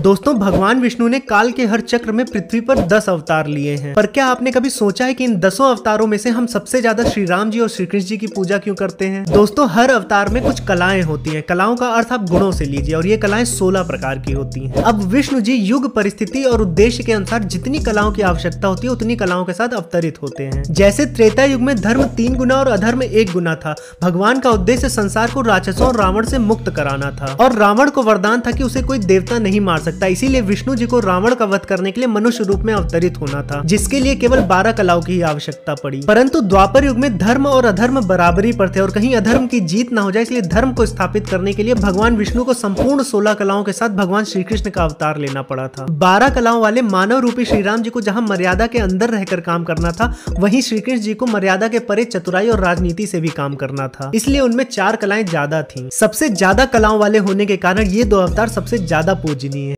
दोस्तों, भगवान विष्णु ने काल के हर चक्र में पृथ्वी पर दस अवतार लिए हैं। पर क्या आपने कभी सोचा है कि इन दसों अवतारों में से हम सबसे ज़्यादा श्री राम जी और श्री कृष्ण जी की पूजा क्यों करते हैं? दोस्तों, हर अवतार में कुछ कलाएँ होती हैं। कलाओं का अर्थ आप गुणों से लीजिए और ये कलाएँ सोलह प्रकार की होती हैं। अब विष्णु जी युग, परिस्थिति और उद्देश्य के अनुसार जितनी कलाओं की आवश्यकता होती है, उतनी कलाओं के साथ अवतरित होते हैं। जैसे त्रेता युग में धर्म तीन गुना और अधर्म एक गुना था। भगवान का उद्देश्य संसार को राक्षसों और रावण से मुक्त कराना था। और रावण को वरदान था कि उसे कोई देवता नहीं मार सकता इसीलिए विष्णु जी को रावण का वध करने के लिए मनुष्य रूप में अवतरित होना था, जिसके लिए केवल बारह कलाओं की ही आवश्यकता पड़ी। परंतु द्वापर युग में धर्म और अधर्म बराबरी पर थे और कहीं अधर्म की जीत न हो जाए, इसलिए धर्म को स्थापित करने के लिए भगवान विष्णु को संपूर्ण सोलह कलाओं के साथ भगवान श्री कृष्ण का अवतार लेना पड़ा था। बारह कलाओं वाले मानव रूपी श्री राम जी को जहाँ मर्यादा के अंदर रहकर काम करना था, वहीं श्री कृष्ण जी को मर्यादा के परे चतुराई और राजनीति से भी काम करना था। इसलिए उनमें चार कलाएँ ज़्यादा थी। सबसे ज़्यादा कलाओं वाले होने के कारण ये दो अवतार सबसे ज़्यादा पूजनीय